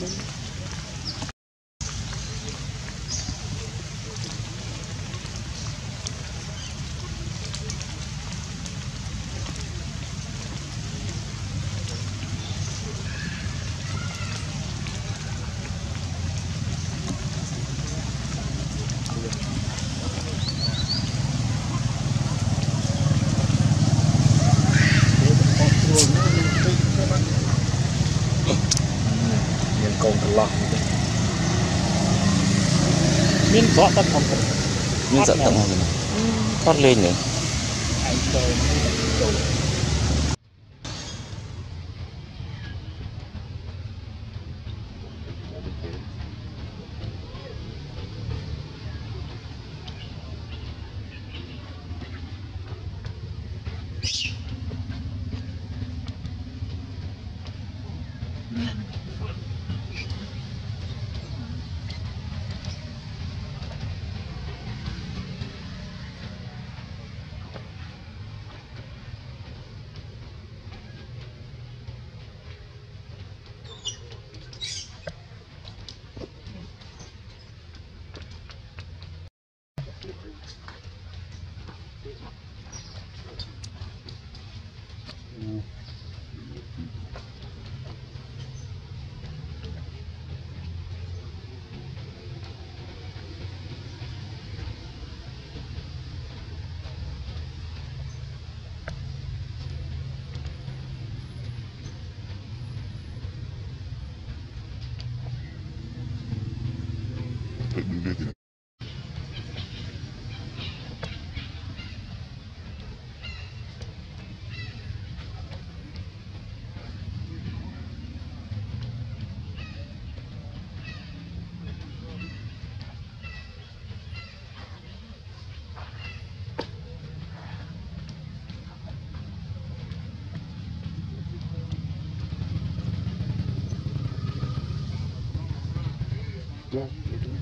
them. មានស្រកទឹកធំធំ មានសក់ទឹកមកថតលេងនេះ ឯង Hãy đứng lên thì Yeah, you do.